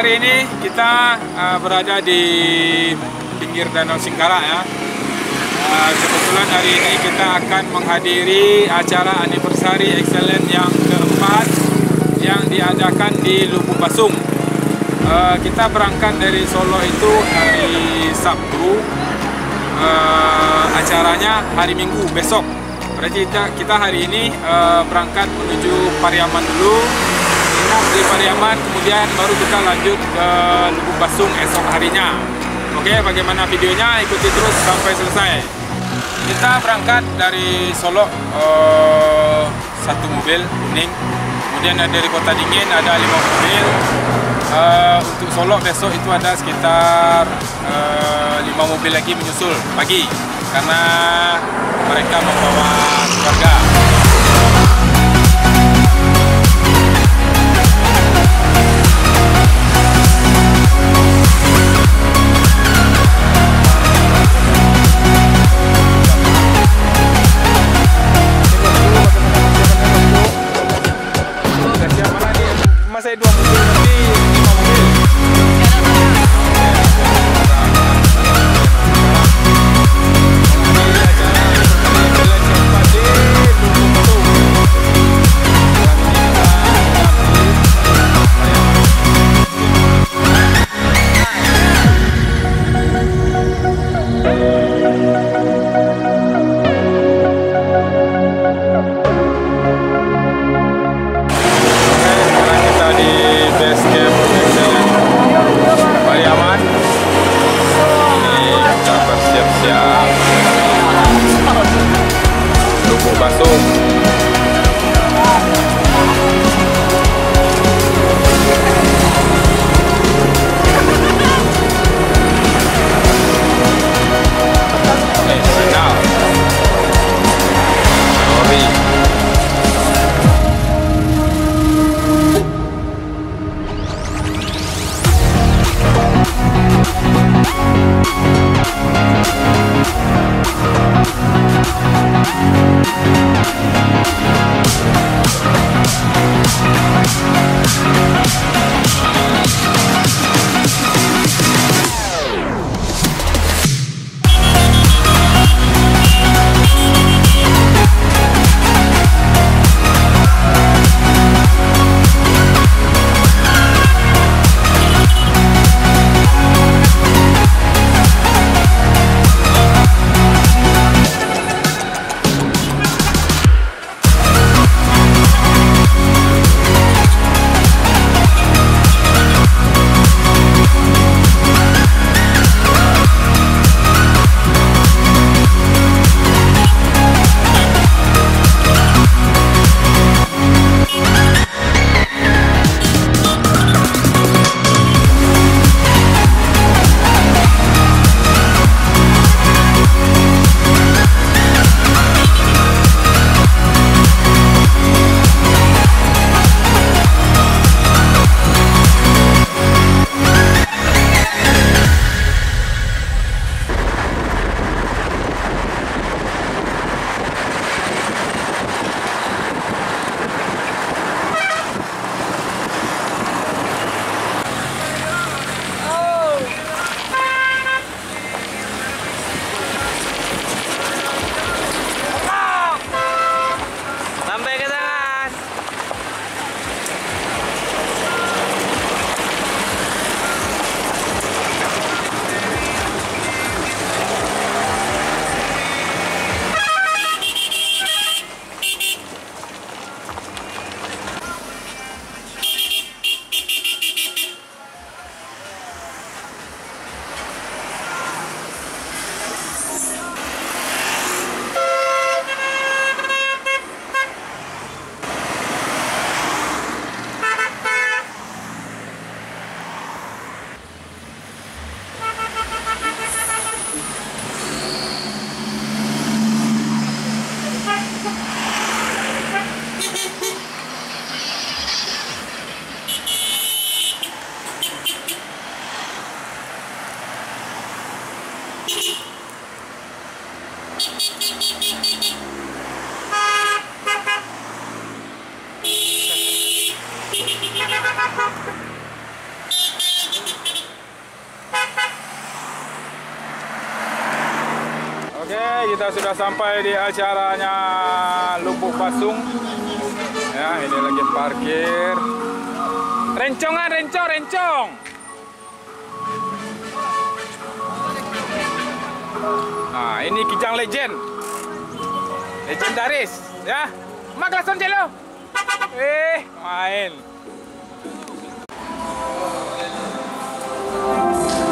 hari ini kita uh, berada di pinggir Danau Singkara ya. Uh, kebetulan hari ini kita akan menghadiri acara anniversary excellent yang keempat yang diadakan di Lubuk Basung. Uh, kita berangkat dari Solo itu hari Sabtu. Uh, acaranya hari Minggu besok. Berarti kita, kita hari ini uh, berangkat menuju Pariaman dulu di Pariaman kemudian baru kita lanjut ke Lubuk Basung esok harinya. Oke bagaimana videonya? Ikuti terus sampai selesai. Kita berangkat dari Solo uh, satu mobil kuning. Kemudian dari kota dingin ada lima mobil. Uh, untuk Solo besok itu ada sekitar uh, lima mobil lagi menyusul pagi. Karena mereka membawa keluarga Oke, kita sudah sampai di acaranya Lumpuh Pasung. Ya, ini lagi parkir. Rencongan, rencong, rencong. Nah, ini Kijang Legend. Legendaris, ya. Maklason Celo. Eh, main. Thank you.